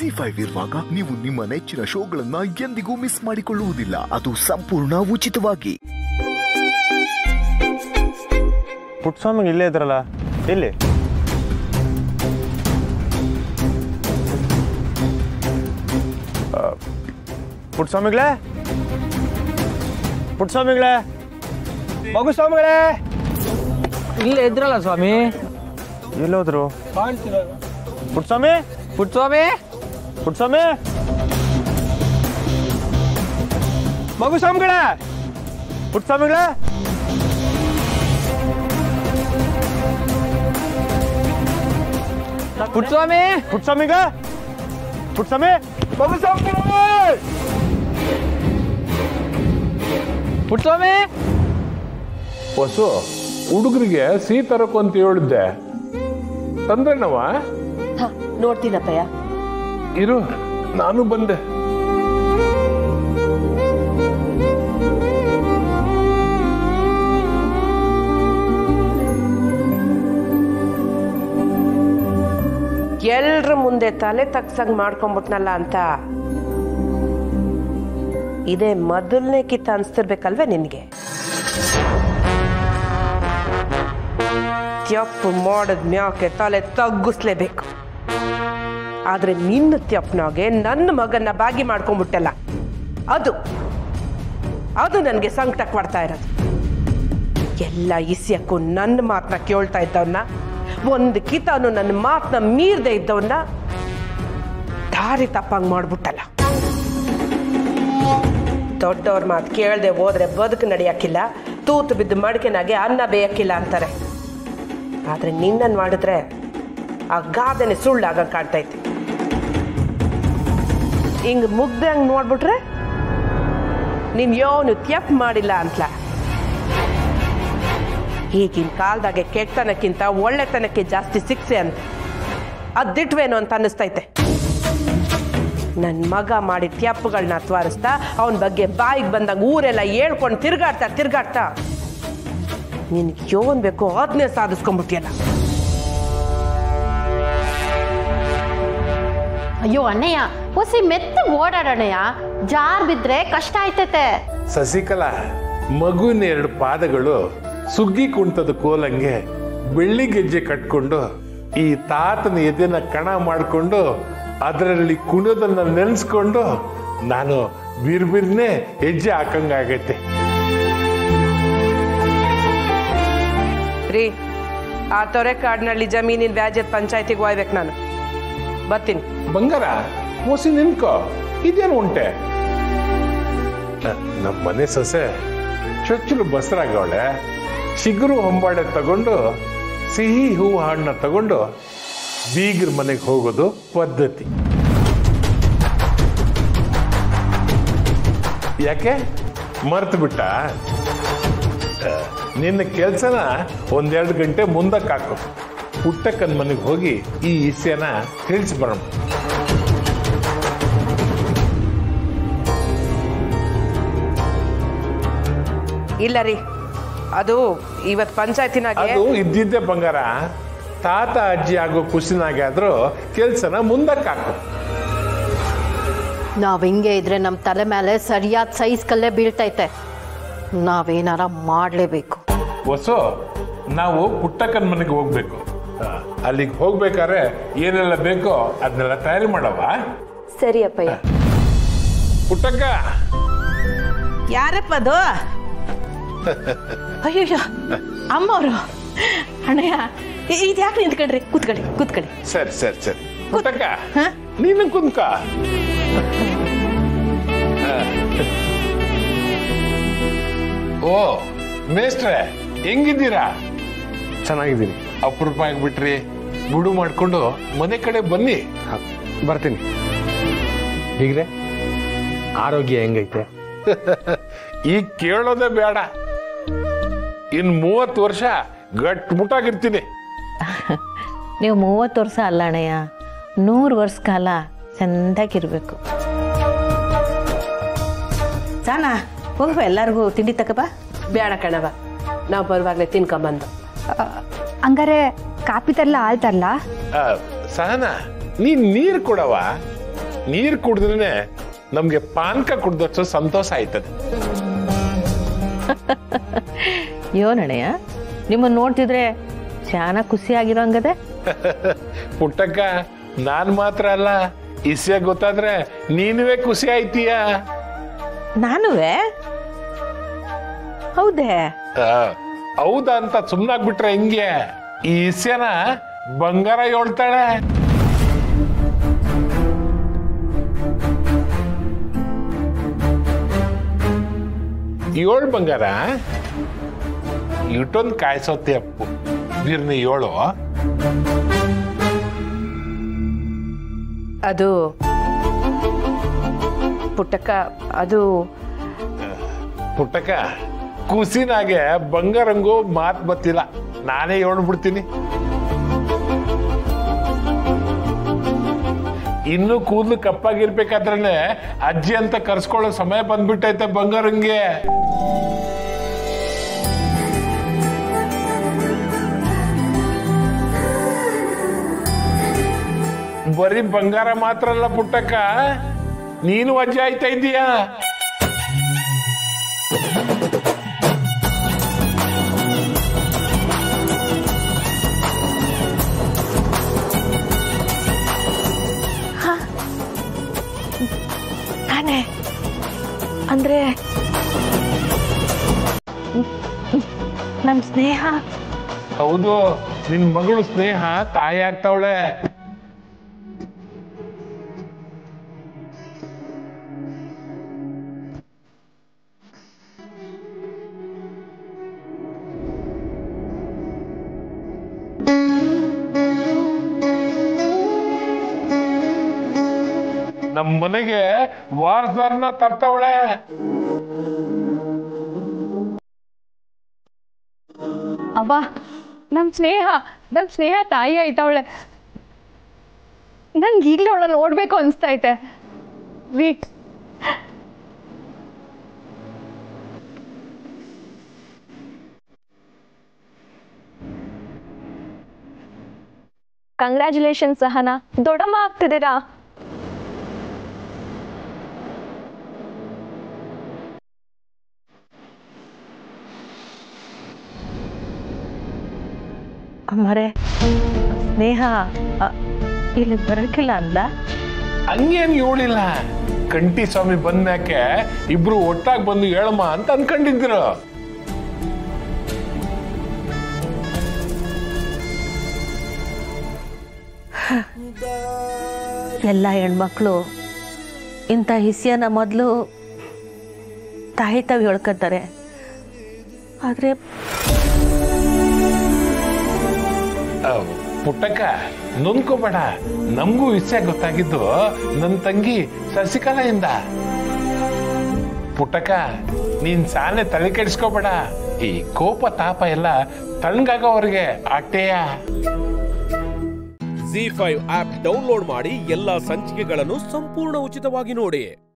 G five ಇರುವಾಗ ನೀವು ನಿಮ್ಮ ನೆಚ್ಚಿನ ಶೋಗಳನ್ನ ಎಂದಿಗೂ ಮಿಸ್ ಮಾಡಿಕೊಳ್ಳುವುದಿಲ್ಲ. ಅದು ಸಂಪೂರ್ಣ ಉಚಿತವಾಗಿ. ಪುಟ್ಸ್ವಾಮಿಗೆ ಇಲ್ಲೇ ಇದ್ರಲ್ಲ? ಎಲ್ಲಿ ಆ, ಪುಟ್ಸ್ವಾಮಿಗಳೇ? ಪುಟ್ಸ್ವಾಮಿಗಳೇ? ಮಗು ಸ್ವಾಮಿಗಳೇ? ಇಲ್ಲೇ ಇದ್ರಲ್ಲ ಸ್ವಾಮಿ. ಎಲ್ಲೋದ್ರು? ಪುಟ್ಸ್ವಾಮಿ? ಪುಟ್ಸ್ವಾಮಿ? ಪುಟ್ಸ್ವಾಮಿ! ಮಗು ಸ್ವಾಮಿಗಳೇ! ಪುಟ್ಸ್ವಾಮಿಗಳೇ! ಪುಟ್ಸ್ವಾಮಿ! ಪುಟ್ಸ್ವಾಮಿಗ! ಪುಟ್ಸ್ವಾಮಿ! ಮಗು ಸ್ವಾಮಿಗಳೇ! ಪುಟ್ಸ್ವಾಮಿ! ಹೊಸು ಹುಡುಗರಿಗೆ ಸಿಹಿ ತರಕು ಅಂತ ಹೇಳಿದ್ದೆ. ತಂದ್ರೇನವ ಹ, ನೋಡ್ತೀನಪ್ಪಯ್ಯ. ಇರು. ನಾನು ಬಂದೆ. ಎಲ್ರ ಮುಂದೆ ತಲೆ ತಗ್ಸಂಗ್ ಮಾಡ್ಕೊಂಬಿಟ್ನಲ್ಲ ಅಂತ. ಇದೇ ಮೊದಲನೇ ಕಿತ್ತ ಅನ್ಸ್ತಿರ್ಬೇಕಲ್ವೇ ನಿನ್ಗೆ? ಮಾಡದ್ ಮ್ಯಾಕೆ ತಲೆ ತಗ್ಗಿಸ್ಲೇಬೇಕು. ಆದ್ರೆ ನಿನ್ನ ತಪ್ಪನಾಗೆ ನನ್ನ ಮಗನ್ನ ಬಾಗಿ ಮಾಡ್ಕೊಂಡ್ಬಿಟ್ಟಲ್ಲ. ಅದು. ಅದು ನನಗೆ ಸಂಕಟ ಕೊಡ್ತಾ ಇರೋದು. ಎಲ್ಲ ಇಸ್ಯಕ್ಕೂ ನನ್ನ ಮಾತನ್ನ ಕೇಳ್ತಾ ಇದ್ದವನ್ನ ಒಂದು ಕಿತಾನು ನನ್ನ ಮಾತನ್ನ ಮೀರದೆ ಇದ್ದವನ್ನ ದಾರಿ ತಪ್ಪಂಗ್ ಮಾಡ್ಬಿಟ್ಟಲ್ಲ. ದೊಡ್ಡವ್ರ ಮಾತು ಕೇಳದೆ ಹೋದ್ರೆ ಬದುಕು ನಡೆಯಕ್ಕಿಲ್ಲ ತೂತು ಬಿದ್ದು ಮಡಿಕೆನಾಗೆ ಅನ್ನ ಬೇಯಕ್ಕಿಲ್ಲ ಅಂತಾರೆ. ಆದ್ರೆ ನಿನ್ನನ್ನು ಮಾಡಿದ್ರೆ ಆ ಗಾದನೆ ಸುಳ್ಳಾಗ ಕಾಣ್ತೈತಿ ಹಿಂಗ್ ಮುಗ್ದಂಗ್ ನೋಡ್ಬಿಟ್ರೆ ನೀನ್ ಯೋನು ತ್ಯಪ್ ಮಾಡಿಲ್ಲ ಅಂತ ಈಗಿನ ಕಾಲದಾಗೆ ಕೆಟ್ಟತನಕ್ಕಿಂತ ಒಳ್ಳೆತನಕ್ಕೆ ಜಾಸ್ತಿ ಸಿಕ್ಸೆ ಅಂತ. ಅದಿಟ್ವೇನು ಅಂತ ಅನ್ನಿಸ್ತೈತೆ. ನನ್ನ ಮಗ ಮಾಡಿ ತ್ಯಪ್ಪುಗಳನ್ನ ತ್ವಾರಿಸ್ತಾ ಅವನ ಬಗ್ಗೆ ಬಾಯಿಗೆ ಬಂದಾಗ ಊರೆಲ್ಲ ಹೇಳ್ಕೊಂಡು ತಿರ್ಗಾಡ್ತಾ ತಿರ್ಗಾಡ್ತಾ ನಿನ್ಗೆ ಯೋನ್ ಬೇಕು ಅದನ್ನೇ ಸಾಧಿಸ್ಕೊಂಡ್ಬಿಟ್ಟಿಯಲ್ಲ ಅಯ್ಯೋ ಅಣ್ಣಯ್ಯ ಹೊಸಿ ಮೆತ್ತ ಓಡಾಡೋಣಯ್ಯ ಜಾರ್ ಬಿದ್ರೆ ಕಷ್ಟ ಆಯ್ತತೆ. ಸಸಿಕಲಾ ಮಗುವಿನ ಎರಡು ಪಾದಗಳು ಸುಗ್ಗಿ ಕುಂಟದ ಕೋಲಂಗೆ ಬೆಳ್ಳಿ ಗೆಜ್ಜೆ ಕಟ್ಕೊಂಡು ಈ ತಾತನ ಎದೆನ ಕಣ ಮಾಡಿಕೊಂಡು ಅದರಲ್ಲಿ ಕುಣದನ್ನ ನೆನೆಸ್ಕೊಂಡು ನಾನು ಬಿರ್ಬಿರ್ನೆ ಹೆಜ್ಜೆ ಹಾಕಂಗಾಗೈತೆ ರೀ ಆ ತೊರೆ ಕಾಡಿನಲ್ಲಿ ಜಮೀನಿನ ವ್ಯಾಜ್ಯದ ಪಂಚಾಯತಿಗೆ ಒಯ್ಬೇಕು ನಾನು. ಬರ್ತೀನಿ. ಬಂಗಾರ ಮೋಸಿ ನಿನ್ಕ ಇದೇನು ಉಂಟೆ? ನಮ್ಮ ಮನೆ ಸೊಸೆ ಚೊಚ್ಚಲು ಬಸರಾಗವಳೆ. ಚಿಗುರು ಹೊಂಬಾಳೆ ತಗೊಂಡು, ಸಿಹಿ ಹೂವು ಹಣ್ಣನ್ನ ತಗೊಂಡು ಬೀಗ್ರ ಮನೆಗೆ ಹೋಗೋದು ಪದ್ಧತಿ. ಯಾಕೆ? ಮರ್ತು ಬಿಟ್ಟ? ನಿನ್ನ ಕೆಲಸನ ಒಂದೆರಡು ಗಂಟೆ ಮುಂದಕ್ಕೆ ಹಾಕು. ಪುಟ್ಟಕ್ಕನ ಮನೆಗೆ ಹೋಗಿ ಈ ವಿಷಯನ ತಿಳಿಸಿ ಇಲ್ಲ ರೀ. ಅದು ಇವತ್ತು ಪಂಚಾಯತಿನಾಗೆ ಅದು ಇದ್ದಿದ್ದೆ ಬಂಗಾರ. ತಾತ ಅಜ್ಜಿ ಆಗೋ ಖುಷಿನಾಗೆ ಆದ್ರೂ ಕೆಲ್ಸನ ಮುಂದಕ್ಕೆ ಹಾಕು ನಾವ್ ಹಿಂಗೆ ಇದ್ರೆ ನಮ್ ತಲೆ ಮೇಲೆ ಸರಿಯಾದ ಸೈಜ್ ಕಲ್ಲೇ ಬೀಳ್ತೈತೆ. ನಾವೇನಾರ ಮಾಡ್ಲೇಬೇಕು. ಹೊಸು ನಾವು ಪುಟ್ಟಕ್ಕನ ಮನೆಗೆ ಹೋಗ್ಬೇಕು. ಅಲ್ಲಿಗೆ ಹೋಗ್ಬೇಕಾದ್ರೆ ಏನೆಲ್ಲ ಬೇಕೋ ಅದನ್ನೆಲ್ಲ ತಯಾರಿ ಮಾಡವ ಸರಿ ಅಪ್ಪಯ್ಯ. ಪುಟ್ಟಕ್ಕ. ಯಾರಪ್ಪ ಅದು? ಅಯ್ಯಯ್ಯೋ ಅಮ್ಮವರು. ಅಣ್ಣಯ್ಯ ಇದು ಯಾಕೆ ನಿಂತ್ಕೊಂಡ್ರಿ? ಕೂತ್ಕೊಳ್ಳಿ ಕೂತ್ಕೊಳ್ಳಿ. ಸರಿ ಸರಿ ಸರಿ. ಕೂತಕ್ಕ? ನೀನು ಕುಂತ್ಕ. ಓ ಮೇಸ್ಟ್ರೆ ಹೆಂಗಿದ್ದೀರಾ? ಚೆನ್ನಾಗಿದ್ದೀನಿ. ಅಪರೂಪ ಆಗ್ಬಿಟ್ರಿ ಗುಡು ಮಾಡ್ಕೊಂಡು ಮನೆ ಕಡೆ ಬನ್ನಿ. ಬರ್ತೀನಿ. ಹೀಗ್ರೆ ಆರೋಗ್ಯ ಹೆಂಗೈತೆ? ಈಗ ಕೇಳೋದೇ ಬೇಡ. ಇನ್ ಮೂವತ್ತು ವರ್ಷ ಗಟ್ಮುಟ್ಟಾಗಿರ್ತೀನಿ ನೀವು ಮೂವತ್ತು ವರ್ಷ ಅಲ್ಲ ಅಣ್ಣಯ್ಯ ನೂರು ವರ್ಷ ಕಾಲ ಚಂದಾಗಿರ್ಬೇಕು. ಸಾನ ಹೋಗಪ್ಪ ಎಲ್ಲರಿಗೂ ತಿಂಡಿ ತಕಬ ಬೇಡ ಕಣವ ನಾವು ಬರುವಾಗಲೇ ತಿನ್ಕೊಂಬಂದು. ಹಂಗಾರೆ ಕಾಪಿ ತರಲ ಆಯ್ತಲ್ಲ ತರಲ? ಆ, ಸಹನಾ ನೀನ್ ನೀರ್ ಕೊಡವ ನೀರು ಕುಡಿದ್ರೆ ನಮ್ಗೆ ಪಾನಕ ಕುಡ್ದಷ್ಟು ಸಂತೋಷ ಆಯ್ತದೆ. ಯೋನಣ್ಣಯ್ಯ ನಿಮ್ಮನ್ನ ನೋಡ್ತಿದ್ರೆ ಶಾನ ಹಂಗದೆ? ಪುಟ್ಟಕ್ಕ ನಾನ್ ಮಾತ್ರ ಅಲ್ಲ ಇಸ್ಯ ಗೊತ್ತಾದ್ರೆ ನೀನುವೆ ಖುಷಿ ಆಯ್ತೀಯ? ನಾನುವೇ? ಹೌದೇ? ಹೌದಾ ಅಂತ ಸುಮ್ನಾಗ್ಬಿಟ್ರೆ ಹಿಂಗೆ? ಈ ಇಸ್ಯನ ಬಂಗಾರ ಹೇಳ್ತಾಳೆ. ಏಳು ಬಂಗಾರ? ಇಟ್ಟೊಂದು ಕಾಯಿಸೋತಿ ಅಪ್ಪು ಬಿರ್ನಿ ಏಳು ಅದು ಪುಟ್ಟಕ್ಕ ಅದು ಪುಟ್ಟಕ್ಕ ಕುಸಿನಾಗೆ ಬಂಗಾರಂಗು ಮಾತ್ ಬತ್ತಿಲ್ಲ. ನಾನೇ ಹೇಳ್ಬಿಡ್ತೀನಿ. ಇನ್ನು ಕೂದಲು ಕಪ್ಪಾಗಿರ್ಬೇಕಾದ್ರೆ ಅಜ್ಜಿ ಅಂತ ಕರ್ಸ್ಕೊಳ್ಳೋ ಸಮಯ ಬಂದ್ಬಿಟ್ಟೈತೆ ಬಂಗಾರಂಗೆ. ಬರೀ ಬಂಗಾರ ಮಾತ್ರ ಅಲ್ಲ ಪುಟ್ಟಕ್ಕ ನೀನು ವಜ್ಜೆ ಆಯ್ತಾ ಇದೀಯಾ ನಾನೇ ಅಂದ್ರೆ ನಮ್ ಸ್ನೇಹ. ಹೌದು ನಿನ್ ಮಗಳು ಸ್ನೇಹ ತಾಯಿ ಆಗ್ತಾವಳೆ. ನಮ್ ಮನೆಗೆ ವಾರಸಾರನ ತರ್ತವಳೆ. ಅವ್ವ ನಮ್ ಸ್ನೇಹ ನಮ್ ಸ್ನೇಹ ತಾಯಿ ಆಯ್ತವಳೆ ನನ್ಗೆ ಈಗಲೇ ಅವಳ ನೋಡ್ಬೇಕು ಅನ್ಸ್ತೈತೆ ರೀ. ಕಂಗ್ರ್ಯಾಚುಲೇಷನ್ ಸಹನಾ. ದೊಡ್ಡಮ್ಮ ಆಗ್ತಿದ್ದೀರಾ? ಅಮ್ಮರೇ ಸ್ನೇಹ ಇಲ್ಲಿ ಬರಕಿಲ್ಲ ಅಂದ ಹಂಗೇನ್ ಹೇಳಿಲ್ಲ ಕಂಟಿ ಸ್ವಾಮಿ ಬಂದ್ಮ್ಯಾಕೆ ಇಬ್ರು ಒಟ್ಟಾಗಿ ಬಂದು ಹೇಳಮ್ಮ ಅಂತ ಅನ್ಕೊಂಡಿದ್ರು. ಎಲ್ಲ ಹೆಣ್ಮಕ್ಳು ಇಂಥ ಹಿಸಿಯನ್ನ ಮೊದಲು ತಾಯಿ ತಾವು ಹೇಳ್ಕೊತಾರೆ ಆದರೆ ಪುಟ್ಟಕ್ಕ ನೊಂದ್ಕೋಬೇಡ ನಮಗೂ ವಿಷಯ ಗೊತ್ತಾಗಿದ್ದು ನನ್ನ ತಂಗಿ ಶಶಿಕಲೆಯಿಂದ ಪುಟ್ಟಕ್ಕ ನೀನ್ ಸಾಲೆ ತಲೆ ಕೆಡಿಸ್ಕೋಬೇಡ. ಈ ಕೋಪ ತಾಪ ಎಲ್ಲ ತಣ್ಣಗಾಗೋವ್ರಿಗೆ ಆಟೆಯ ಜಿ ಫೈವ್ ಆಪ್ ಡೌನ್ಲೋಡ್ ಮಾಡಿ ಎಲ್ಲಾ ಸಂಚಿಕೆಗಳನ್ನು ಸಂಪೂರ್ಣ ಉಚಿತವಾಗಿ ನೋಡಿ.